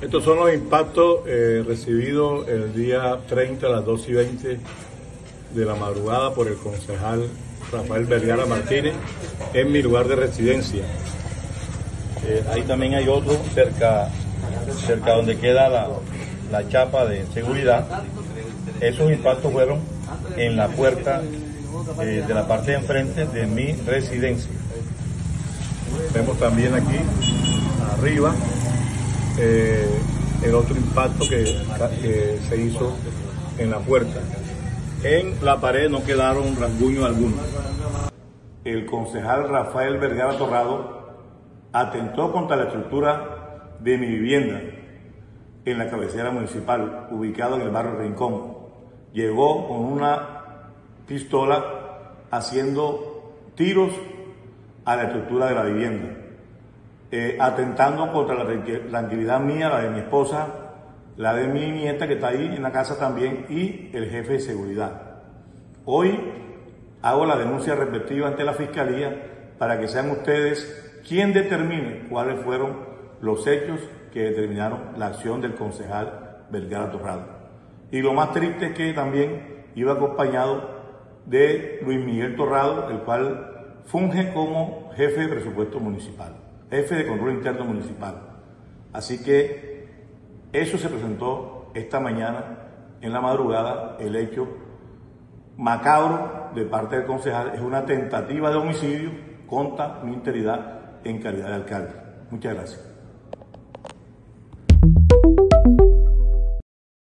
Estos son los impactos eh, recibidos el día 30 a las 2 y 20 de la madrugada por el concejal Rafael Vergara Martínez en mi lugar de residencia. Eh, ahí también hay otro cerca, cerca donde queda la, la chapa de seguridad. Esos impactos fueron en la puerta eh, de la parte de enfrente de mi residencia. Vemos también aquí arriba eh, el otro impacto que, que, se hizo en la puerta. En la pared no quedaron rasguños alguno. El concejal Rafael Vergara Torrado atentó contra la estructura de mi vivienda en la cabecera municipal, ubicada en el barrio Rincón. Llegó con una pistola haciendo tiros a la estructura de la vivienda eh, atentando contra la tranquilidad mía, la de mi esposa, la de mi nieta que está ahí en la casa también y el jefe de seguridad. Hoy hago la denuncia respectiva ante la Fiscalía para que sean ustedes quien determine cuáles fueron los hechos que determinaron la acción del concejal Vergara Torrado. Y lo más triste es que también iba acompañado de Luis Miguel Torrado, el cual funge como jefe de presupuesto municipal jefe de control interno municipal. Así que eso se presentó esta mañana en la madrugada, el hecho macabro de parte del concejal es una tentativa de homicidio contra mi integridad en calidad de alcalde. Muchas gracias.